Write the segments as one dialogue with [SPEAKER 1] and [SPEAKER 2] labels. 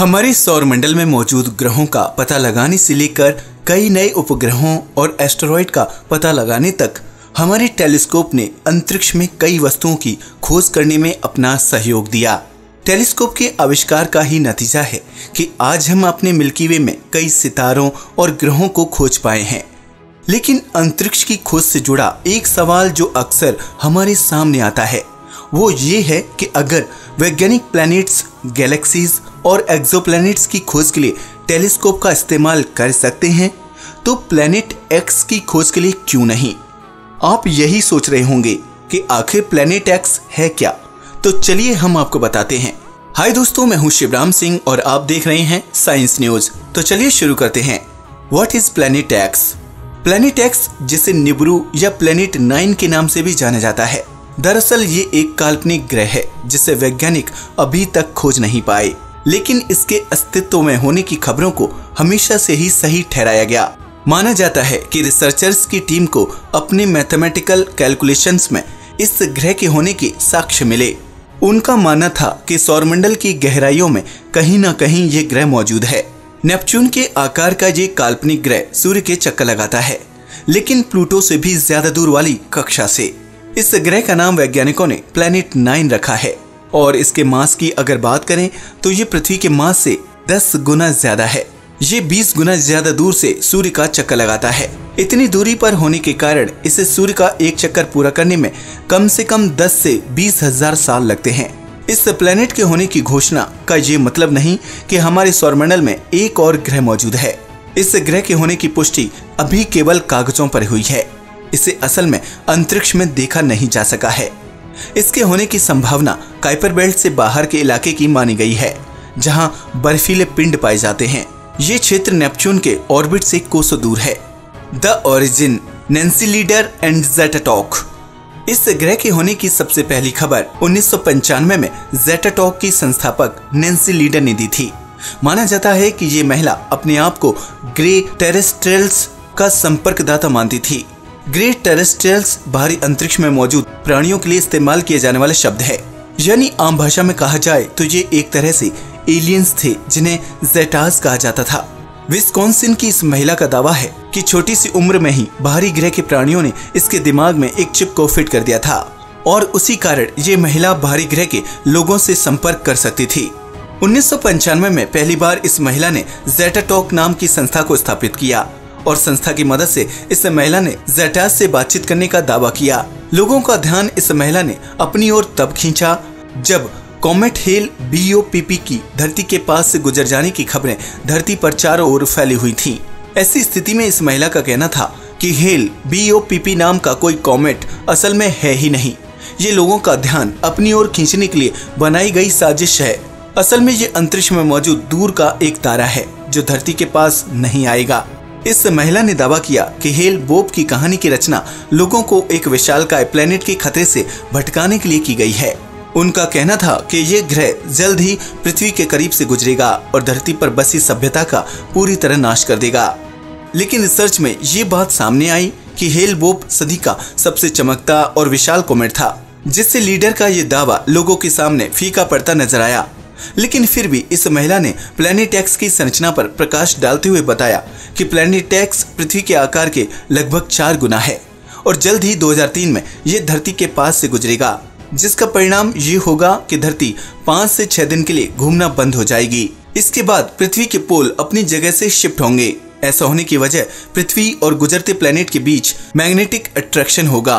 [SPEAKER 1] हमारे सौर मंडल में मौजूद ग्रहों का पता लगाने से लेकर कई नए उपग्रहों और एस्टेरॉइड का पता लगाने तक, हमारे टेलीस्कोप ने अंतरिक्ष में कई वस्तुओं की खोज करने में अपना सहयोग दिया। टेलीस्कोप के आविष्कार का ही नतीजा है कि आज हम अपने मिल्की वे में कई सितारों और ग्रहों को खोज पाए हैं। लेकिन अंतरिक्ष की खोज से जुड़ा एक सवाल जो अक्सर हमारे सामने आता है वो ये है कि अगर वैज्ञानिक प्लैनेट्स गैलेक्सीज और एक्सोप्लैनेट्स की खोज के लिए टेलीस्कोप का इस्तेमाल कर सकते हैं तो प्लैनेट एक्स की खोज के लिए क्यों नहीं? आप यही सोच रहे होंगे कि आखिर प्लैनेट एक्स है क्या? तो चलिए हम आपको बताते हैं। हाय दोस्तों, मैं हूँ शिवराम सिंह और आप देख रहे हैं साइंस न्यूज़ तो चलिए शुरू करते हैं। What is planet X planet X जिसे निब्रू या प्लैनेट नाइन के नाम से भी जाना जाता है। दरअसल ये एक काल्पनिक ग्रह है, जिसे वैज्ञानिक अभी तक खोज नहीं पाए। लेकिन इसके अस्तित्व में होने की खबरों को हमेशा से ही सही ठहराया गया। माना जाता है कि रिसर्चर्स की टीम को अपने मैथमेटिकल कैलकुलेशंस में इस ग्रह के होने के साक्ष्य मिले। उनका मानना था कि सौरमंडल की गहराइयों में कहीं ना कहीं ये ग्रह मौजूद है। नेपच्यून के आकार का ये काल्पनिक ग्रह सूर्य के चक्कर लगाता है, लेकिन प्लूटो से भी ज़्यादा दूर वाली कक्षा से। इस ग्रह का नाम वैज्ञानिकों ने प्लेनेट नाइन रखा है। और इसके मास की अगर बात करें तो ये पृथ्वी के मास से 10 गुना ज़्यादा है। ये 20 गुना ज़्यादा दूर से सूर्य का चक्कर लगाता है। इतनी दूरी पर होने के कारण इसे सूर्य का एक चक्कर पूरा करने में कम से कम 10 से बीस हज़ार साल लगते हैं। इस प्लेनेट के होने की घोषणा का ये मतलब नहीं कि हमारे सौरमंडल में एक और ग्रह मौजूद है। इस ग्रह के होने की पुष्टि अभी केवल कागजों पर हुई है। इसे असल में अंतरिक्ष में देखा नहीं जा सका है। इसके होने की संभावना काइपर बेल्ट से बाहर के इलाके की मानी गई है, जहाँ बर्फीले पिंड पाए जाते हैं। ये क्षेत्र नेपच्यून के ऑर्बिट से कोसों दूर है। The origin Nancy Lieder and ZetaTalk. इस ग्रह के होने की सबसे पहली खबर उन्नीस सौ पंचानवे में जेटाटॉक की संस्थापक नेंसी लीडर ने दी थी। माना जाता है कि ये महिला अपने आप को ग्रे टेरेस्ट्रियल्स का संपर्कदाता मानती थी। ग्रेट टेरेस्ट्रियल्स बाहरी अंतरिक्ष में मौजूद प्राणियों के लिए इस्तेमाल किए जाने वाले शब्द है। यानी आम भाषा में कहा जाए तो ये एक तरह से एलियंस थे, जिन्हें जेटास कहा जाता था। विस्कॉन्सिन की इस महिला का दावा है कि छोटी सी उम्र में ही बाहरी ग्रह के प्राणियों ने इसके दिमाग में एक चिप को फिट कर दिया था। और उसी कारण ये महिला बाहरी ग्रह के लोगों से संपर्क कर सकती थी। उन्नीस सौ पंचानवे में पहली बार इस महिला ने जेटाटॉक नाम की संस्था को स्थापित किया। और संस्था की मदद से इस महिला ने जेटास से बातचीत करने का दावा किया। लोगों का ध्यान इस महिला ने अपनी ओर तब खींचा, जब कॉमेट हेल बीओपीपी की धरती के पास से गुजर जाने की खबरें धरती पर चारों ओर फैली हुई थीं। ऐसी स्थिति में इस महिला का कहना था कि हेल बीओपीपी नाम का कोई कॉमेट असल में है ही नहीं। ये लोगों का ध्यान अपनी ओर खींचने के लिए बनाई गई साजिश है। असल में ये अंतरिक्ष में मौजूद दूर का एक तारा है, जो धरती के पास नहीं आएगा। इस महिला ने दावा किया कि हेल बोब की कहानी की रचना लोगों को एक विशाल का प्लेनेट के खतरे से भटकाने के लिए की गई है। उनका कहना था कि ये ग्रह जल्द ही पृथ्वी के करीब से गुजरेगा और धरती पर बसी सभ्यता का पूरी तरह नाश कर देगा। लेकिन रिसर्च में ये बात सामने आई कि हेल बोब सदी का सबसे चमकता और विशाल कॉमेट था, जिससे लीडर का ये दावा लोगों के सामने फीका पड़ता नज़र आया। लेकिन फिर भी इस महिला ने प्लेनेटेक्स की संरचना पर प्रकाश डालते हुए बताया कि प्लेनेटेक्स पृथ्वी के आकार के लगभग चार गुना है और जल्द ही 2003 में ये धरती के पास से गुजरेगा, जिसका परिणाम ये होगा कि धरती पाँच से छह दिन के लिए घूमना बंद हो जाएगी। इसके बाद पृथ्वी के पोल अपनी जगह से शिफ्ट होंगे। ऐसा होने की वजह पृथ्वी और गुजरते प्लेनेट के बीच मैग्नेटिक अट्रैक्शन होगा।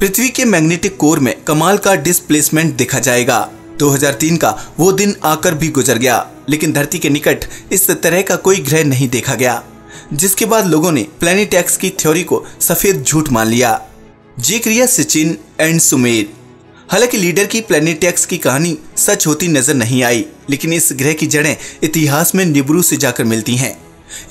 [SPEAKER 1] पृथ्वी के मैग्नेटिक कोर में कमाल का डिस्प्लेसमेंट देखा जाएगा। 2003 का वो दिन आकर भी गुजर गया, लेकिन धरती के निकट इस तरह का कोई ग्रह नहीं देखा गया, जिसके बाद लोगों ने प्लेनेट एक्स की थ्योरी को सफ़ेद झूठ मान लिया। Zecharia, Sitchin and Sumer. हालाँकि लीडर की प्लेनेट एक्स की कहानी सच होती नज़र नहीं आई, लेकिन इस ग्रह की जड़ें इतिहास में निब्रू से जाकर मिलती हैं।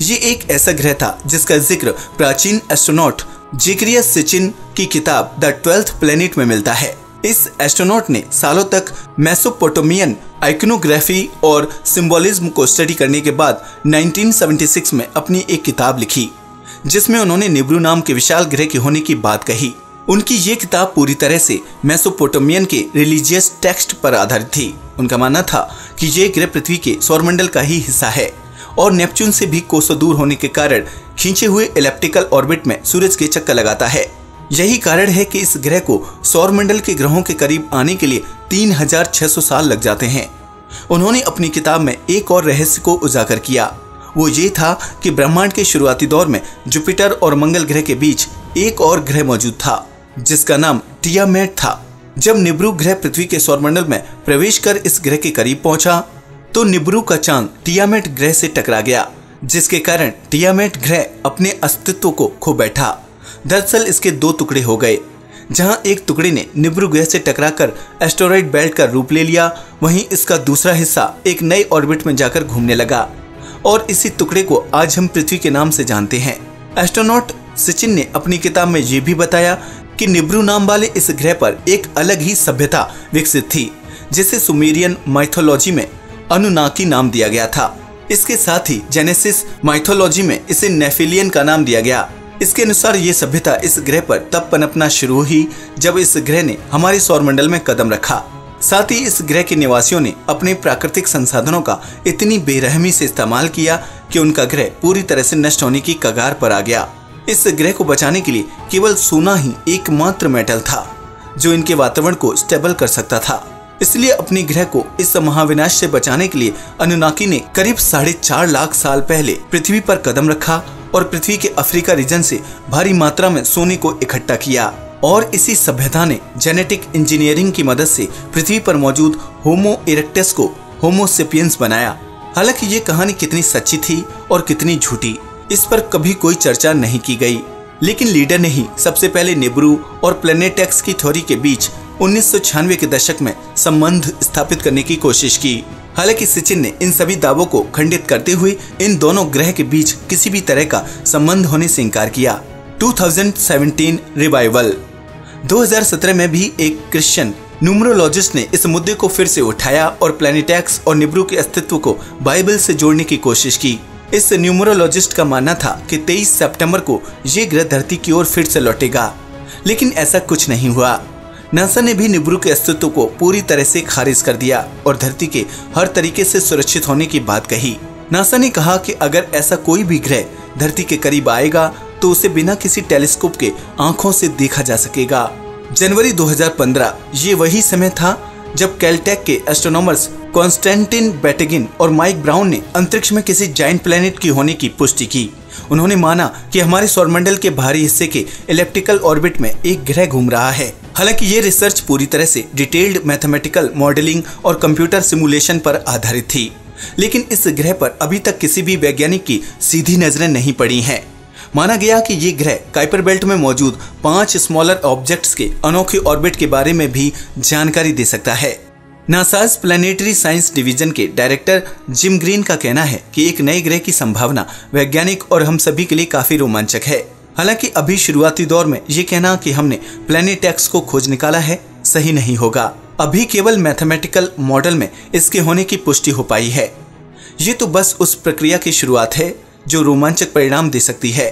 [SPEAKER 1] ये एक ऐसा ग्रह था जिसका ज़िक्र प्राचीन एस्ट्रोनॉट जेक्रिया, सिचिन की किताब द ट्वेल्थ प्लेनेट में मिलता है। इस एस्ट्रोनॉट ने सालों तक मेसोपोटोमियन आइकनोग्राफी और सिंबोलिज्म को स्टडी करने के बाद 1976 में अपनी एक किताब लिखी, जिसमें उन्होंने निब्रू नाम के विशाल ग्रह के होने की बात कही। उनकी ये किताब पूरी तरह से मेसोपोटामियन के रिलीजियस टेक्स्ट पर आधारित थी। उनका मानना था कि ये ग्रह पृथ्वी के सौरमंडल का ही हिस्सा है और नेपच्यून से भी कोसों दूर होने के कारण खींचे हुए इलेप्टिकल ऑर्बिट में सूरज के चक्कर लगाता है। यही कारण है कि इस ग्रह को सौरमंडल के ग्रहों के करीब आने के लिए 3600 साल लग जाते हैं। उन्होंने अपनी किताब में एक और रहस्य को उजागर किया। वो ये था कि ब्रह्मांड के शुरुआती दौर में जुपिटर और मंगल ग्रह के बीच एक और ग्रह मौजूद था, जिसका नाम टियामेट था। जब निब्रू ग्रह पृथ्वी के सौरमंडल में प्रवेश कर इस ग्रह के करीब पहुँचा तो निब्रू का चाँद टियामेट ग्रह से टकरा गया, जिसके कारण टियामेट ग्रह अपने अस्तित्व को खो बैठा। दरअसल इसके दो टुकड़े हो गए, जहाँ एक टुकड़े ने निब्रू ग्रह से टकराकर एस्टोरॉइड बेल्ट का रूप ले लिया, वहीं इसका दूसरा हिस्सा एक नए ऑर्बिट में जाकर घूमने लगा। और इसी टुकड़े को आज हम पृथ्वी के नाम से जानते हैं। एस्ट्रोनॉट सचिन ने अपनी किताब में ये भी बताया कि निब्रू नाम वाले इस ग्रह पर एक अलग ही सभ्यता विकसित थी, जिसे सुमेरियन माइथोलॉजी में अनुनाकी नाम दिया गया था। इसके साथ ही जेनेसिस माइथोलॉजी में इसे नेफिलियन का नाम दिया गया। इसके अनुसार ये सभ्यता इस ग्रह पर तब पनपना शुरू हुई जब इस ग्रह ने हमारे सौरमंडल में कदम रखा। साथ ही इस ग्रह के निवासियों ने अपने प्राकृतिक संसाधनों का इतनी बेरहमी से इस्तेमाल किया कि उनका ग्रह पूरी तरह से नष्ट होने की कगार पर आ गया। इस ग्रह को बचाने के लिए केवल सोना ही एकमात्र मेटल था, जो इनके वातावरण को स्टेबल कर सकता था। इसलिए अपने ग्रह को इस महाविनाश से बचाने के लिए अनुनाकी ने करीब साढ़े चार लाख साल पहले पृथ्वी पर कदम रखा और पृथ्वी के अफ्रीका रीजन से भारी मात्रा में सोने को इकट्ठा किया। और इसी सभ्यता ने जेनेटिक इंजीनियरिंग की मदद से पृथ्वी पर मौजूद होमो इरेक्टस को होमोसेपियंस बनाया। हालाँकि ये कहानी कितनी सच्ची थी और कितनी झूठी, इस पर कभी कोई चर्चा नहीं की गई। लेकिन लीडर ने ही सबसे पहले नेब्रू और प्लेनेटेक्स की थ्योरी के बीच उन्नीस सौ छियानवे के दशक में संबंध स्थापित करने की कोशिश की। हालाँकि सचिन ने इन सभी दावों को खंडित करते हुए इन दोनों ग्रह के बीच किसी भी तरह का संबंध होने से इनकार किया। 2017 रिवाइवल। 2017 में भी एक क्रिश्चियन न्यूमरोलॉजिस्ट ने इस मुद्दे को फिर से उठाया और प्लानिटैक्स और निब्रू के अस्तित्व को बाइबल से जोड़ने की कोशिश की। इस न्यूमरोलॉजिस्ट का मानना था कि 23 सितंबर को ये ग्रह धरती की ओर फिर से लौटेगा। लेकिन ऐसा कुछ नहीं हुआ। नासा ने भी निब्रू के अस्तित्व को पूरी तरह से खारिज कर दिया और धरती के हर तरीके से सुरक्षित होने की बात कही। नासा ने कहा कि अगर ऐसा कोई भी ग्रह धरती के करीब आएगा तो उसे बिना किसी टेलीस्कोप के आँखों से देखा जा सकेगा। जनवरी 2015 ये वही समय था जब कैलटेक के एस्ट्रोनॉमर्स कॉन्स्टेंटिन बेटेगिन और माइक ब्राउन ने अंतरिक्ष में किसी जाइंट प्लेनेट की होने की पुष्टि की। उन्होंने माना कि हमारे सौरमंडल के भारी हिस्से के इलेक्ट्रिकल ऑर्बिट में एक ग्रह घूम रहा है। हालाँकि ये रिसर्च पूरी तरह से डिटेल्ड मैथमेटिकल मॉडलिंग और कंप्यूटर सिमुलेशन पर आधारित थी। लेकिन इस ग्रह पर अभी तक किसी भी वैज्ञानिक की सीधी नज़रें नहीं पड़ी हैं। माना गया कि ये ग्रह काइपर बेल्ट में मौजूद पाँच स्मॉलर ऑब्जेक्ट्स के अनोखे ऑर्बिट के बारे में भी जानकारी दे सकता है। नासाज प्लानिटरी साइंस डिवीज़न के डायरेक्टर जिम ग्रीन का कहना है कि एक नए ग्रह की संभावना वैज्ञानिक और हम सभी के लिए काफ़ी रोमांचक है। हालाँकि अभी शुरुआती दौर में ये कहना कि हमने प्लानिटेक्स को खोज निकाला है, सही नहीं होगा। अभी केवल मैथमेटिकल मॉडल में इसके होने की पुष्टि हो पाई है। ये तो बस उस प्रक्रिया की शुरुआत है, जो रोमांचक परिणाम दे सकती है।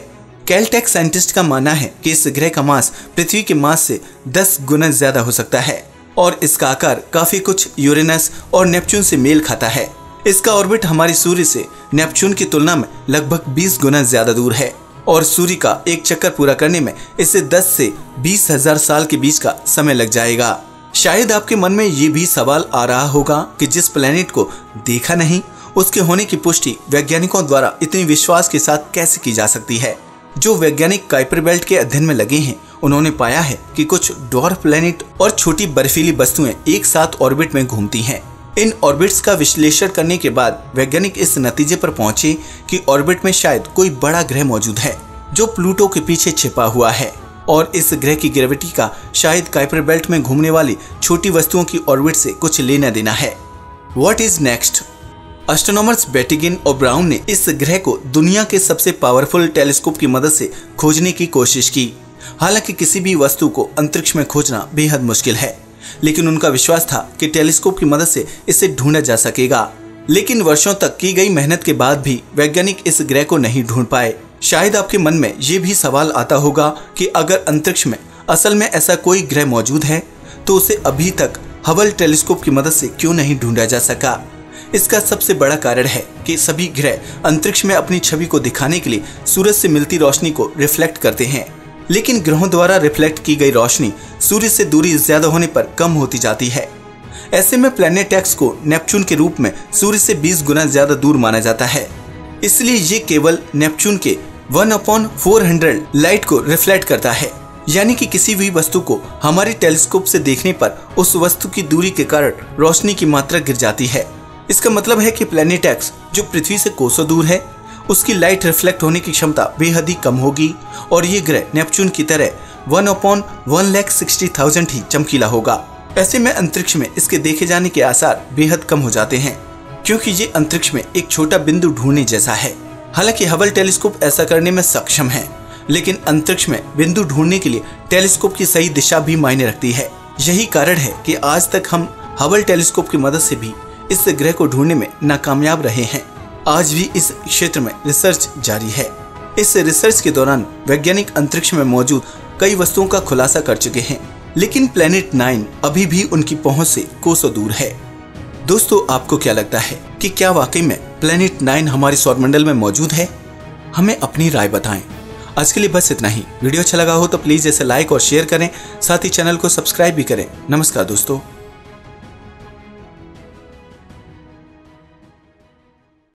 [SPEAKER 1] कैलटेक साइंटिस्ट का मानना है कि इस ग्रह का मास पृथ्वी के मास से 10 गुना ज़्यादा हो सकता है। और इसका आकार काफ़ी कुछ यूरेनस और नेपच्यून से मेल खाता है। इसका ऑर्बिट हमारे सूर्य से नेपच्यून की तुलना में लगभग 20 गुना ज़्यादा दूर है और सूर्य का एक चक्कर पूरा करने में इसे 10 से बीस हज़ार साल के बीच का समय लग जाएगा। शायद आपके मन में ये भी सवाल आ रहा होगा कि जिस प्लेनेट को देखा नहीं, उसके होने की पुष्टि वैज्ञानिकों द्वारा इतनी विश्वास के साथ कैसे की जा सकती है? जो वैज्ञानिक काइपर बेल्ट के अध्ययन में लगे हैं उन्होंने पाया है कि कुछ डॉर्फ प्लेनेट और छोटी बर्फीली वस्तुएँ एक साथ ऑर्बिट में घूमती हैं। इन ऑर्बिट्स का विश्लेषण करने के बाद वैज्ञानिक इस नतीजे पर पहुँचे कि ऑर्बिट में शायद कोई बड़ा ग्रह मौजूद है, जो प्लूटो के पीछे छिपा हुआ है। और इस ग्रह की ग्रेविटी का शायद काइपर बेल्ट में घूमने वाली छोटी वस्तुओं की ऑर्बिट से कुछ लेना देना है। What is next astronomers Batygin और ब्राउन ने इस ग्रह को दुनिया के सबसे पावरफुल टेलीस्कोप की मदद से खोजने की कोशिश की। हालाँकि किसी भी वस्तु को अंतरिक्ष में खोजना बेहद मुश्किल है, लेकिन उनका विश्वास था कि टेलीस्कोप की मदद से इसे ढूंढा जा सकेगा। लेकिन वर्षों तक की गई मेहनत के बाद भी वैज्ञानिक इस ग्रह को नहीं ढूंढ पाए। शायद आपके मन में ये भी सवाल आता होगा कि अगर अंतरिक्ष में असल में ऐसा कोई ग्रह मौजूद है तो उसे अभी तक हबल टेलीस्कोप की मदद से क्यों नहीं ढूंढा जा सका? इसका सबसे बड़ा कारण है कि सभी ग्रह अंतरिक्ष में अपनी छवि को दिखाने के लिए सूरज से मिलती रोशनी को रिफ्लेक्ट करते हैं। लेकिन ग्रहों द्वारा रिफ्लेक्ट की गई रोशनी सूर्य से दूरी ज़्यादा होने पर कम होती जाती है। ऐसे में प्लेनेट एक्स को नेपच्यून के रूप में सूर्य से 20 गुना ज़्यादा दूर माना जाता है। इसलिए ये केवल नेपच्यून के वन अपॉन फोर लाइट को रिफ्लेक्ट करता है। यानी कि किसी भी वस्तु को हमारे टेलीस्कोप से देखने पर उस वस्तु की दूरी के कारण रोशनी की मात्रा गिर जाती है। इसका मतलब है कि प्लेनेट एक्स जो पृथ्वी से कोसों दूर है उसकी लाइट रिफ्लेक्ट होने की क्षमता बेहद ही कम होगी और ये ग्रह नेपच्यून की तरह one upon one lakh sixty thousand ही चमकीला होगा। ऐसे में अंतरिक्ष में इसके देखे जाने के आसार बेहद कम हो जाते हैं, क्योंकि ये अंतरिक्ष में एक छोटा बिंदु ढूँढने जैसा है। हालाँकि हबल टेलीस्कोप ऐसा करने में सक्षम है, लेकिन अंतरिक्ष में बिंदु ढूँढने के लिए टेलीस्कोप की सही दिशा भी मायने रखती है। यही कारण है कि आज तक हम हबल टेलीस्कोप की मदद से भी इस ग्रह को ढूँढने में नाकामयाब रहे हैं। आज भी इस क्षेत्र में रिसर्च जारी है। इस रिसर्च के दौरान वैज्ञानिक अंतरिक्ष में मौजूद कई वस्तुओं का खुलासा कर चुके हैं, लेकिन प्लेनेट नाइन अभी भी उनकी पहुँच से कोसों दूर है। दोस्तों, आपको क्या लगता है कि क्या वाकई में प्लेनेट नाइन हमारे सौरमंडल में मौजूद है? हमें अपनी राय बताएँ। आज के लिए बस इतना ही। वीडियो अच्छा लगा हो तो प्लीज़ इसे लाइक और शेयर करें। साथ ही चैनल को सब्सक्राइब भी करें। नमस्कार दोस्तों।